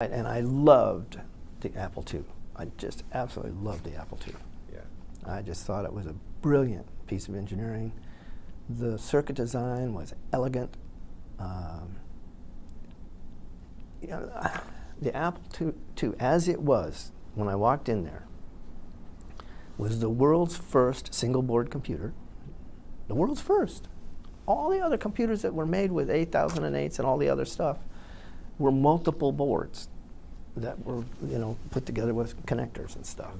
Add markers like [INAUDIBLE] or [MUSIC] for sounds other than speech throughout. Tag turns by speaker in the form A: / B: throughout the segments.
A: And I loved the Apple II. I just absolutely loved the Apple II.
B: Yeah.
A: I just thought it was a brilliant piece of engineering. The circuit design was elegant. Um, you know, the Apple II, II, as it was when I walked in there, was the world's first single board computer. The world's first. All the other computers that were made with 8008s and all the other stuff were multiple boards that were, you know, put together with connectors and stuff.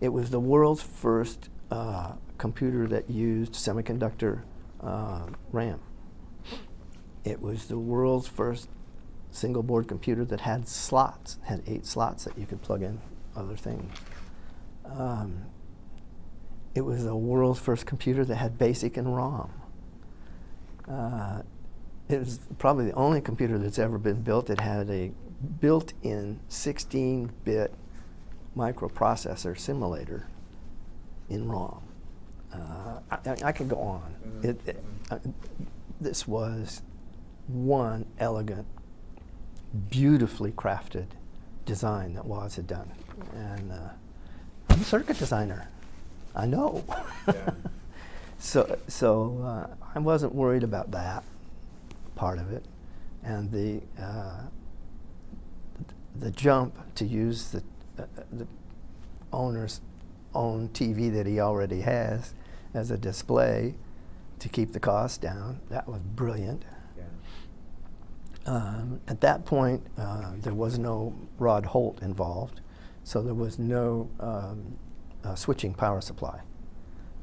A: It was the world's first uh, computer that used semiconductor uh, RAM. It was the world's first single board computer that had slots, had eight slots that you could plug in other things. Um, it was the world's first computer that had BASIC and ROM. Uh, it was probably the only computer that's ever been built that had a built-in 16-bit microprocessor simulator in ROM. Uh, I, I, could go on. Mm it, it, uh, this was one elegant, beautifully crafted design that Woz had done. And uh, I'm a circuit designer. I know. Yeah. [LAUGHS] so so uh, I wasn't worried about that part of it, and the uh, the jump to use the uh, the owner's own TV that he already has as a display to keep the cost down. That was brilliant. Yeah. Um, at that point, uh, there was no Rod Holt involved, so there was no um, uh, switching power supply,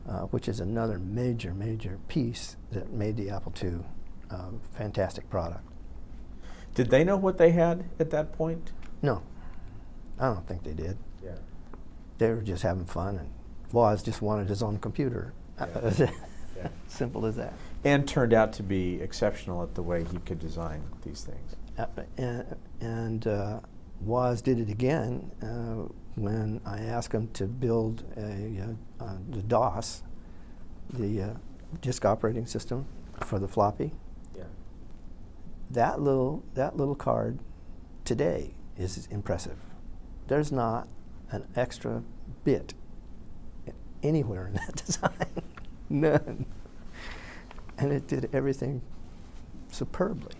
A: uh, which is another major, major piece that made the Apple II um, fantastic product.
B: Did they know what they had at that point?
A: No, I don't think they did.
B: Yeah.
A: They were just having fun, and Woz just wanted his own computer. Yeah. [LAUGHS] yeah. Simple as that.
B: And turned out to be exceptional at the way he could design these things.
A: Uh, and and uh, Woz did it again uh, when I asked him to build a, uh, uh, the DOS, the uh, disk operating system for the floppy that little, that little card today is impressive. There's not an extra bit anywhere in that [LAUGHS] design. None. And it did everything superbly.